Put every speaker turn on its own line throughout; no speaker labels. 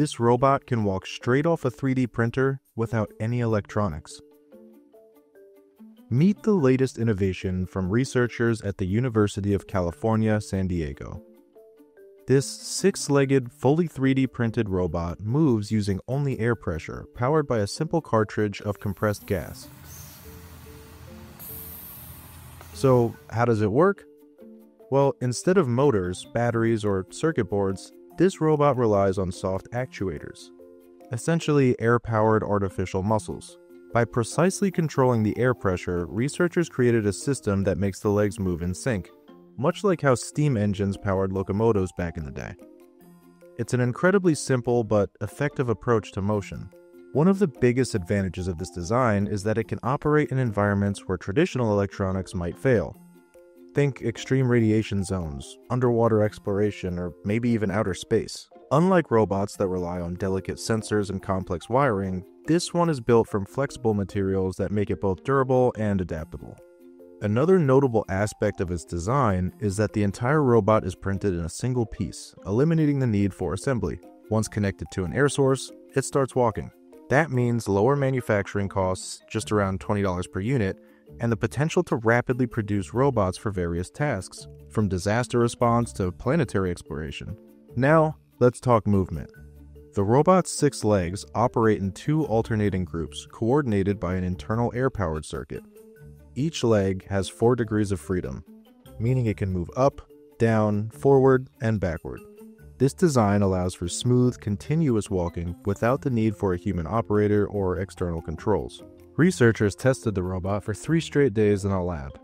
this robot can walk straight off a 3D printer without any electronics. Meet the latest innovation from researchers at the University of California, San Diego. This six legged, fully 3D printed robot moves using only air pressure, powered by a simple cartridge of compressed gas. So, how does it work? Well, instead of motors, batteries, or circuit boards, this robot relies on soft actuators, essentially air powered artificial muscles. By precisely controlling the air pressure, researchers created a system that makes the legs move in sync, much like how steam engines powered locomotives back in the day. It's an incredibly simple but effective approach to motion. One of the biggest advantages of this design is that it can operate in environments where traditional electronics might fail. Think extreme radiation zones, underwater exploration, or maybe even outer space. Unlike robots that rely on delicate sensors and complex wiring, this one is built from flexible materials that make it both durable and adaptable. Another notable aspect of its design is that the entire robot is printed in a single piece, eliminating the need for assembly. Once connected to an air source, it starts walking. That means lower manufacturing costs, just around $20 per unit, and the potential to rapidly produce robots for various tasks, from disaster response to planetary exploration. Now, Let's talk movement. The robot's six legs operate in two alternating groups, coordinated by an internal air powered circuit. Each leg has four degrees of freedom, meaning it can move up, down, forward, and backward. This design allows for smooth, continuous walking without the need for a human operator or external controls. Researchers tested the robot for three straight days in a lab,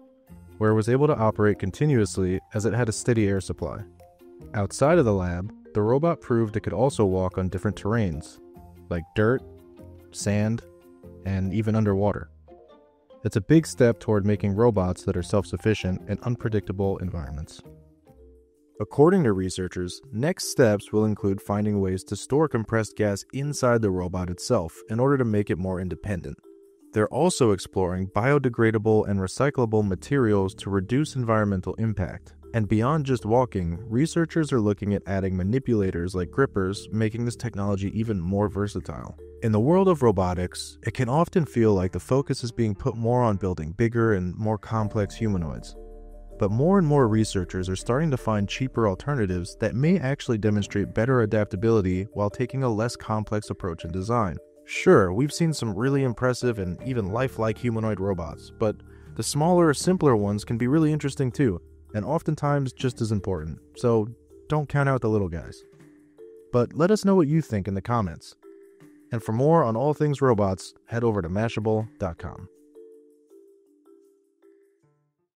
where it was able to operate continuously as it had a steady air supply. Outside of the lab, the robot proved it could also walk on different terrains, like dirt, sand, and even underwater. It's a big step toward making robots that are self sufficient in unpredictable environments. According to researchers, next steps will include finding ways to store compressed gas inside the robot itself in order to make it more independent. They're also exploring biodegradable and recyclable materials to reduce environmental impact. And beyond just walking, researchers are looking at adding manipulators like grippers, making this technology even more versatile. In the world of robotics, it can often feel like the focus is being put more on building bigger and more complex humanoids. But more and more researchers are starting to find cheaper alternatives that may actually demonstrate better adaptability while taking a less complex approach in design. Sure, we've seen some really impressive and even lifelike humanoid robots, but the smaller, simpler ones can be really interesting too and oftentimes just as important, so don't count out the little guys. But let us know what you think in the comments. And for more on all things robots, head over to Mashable.com.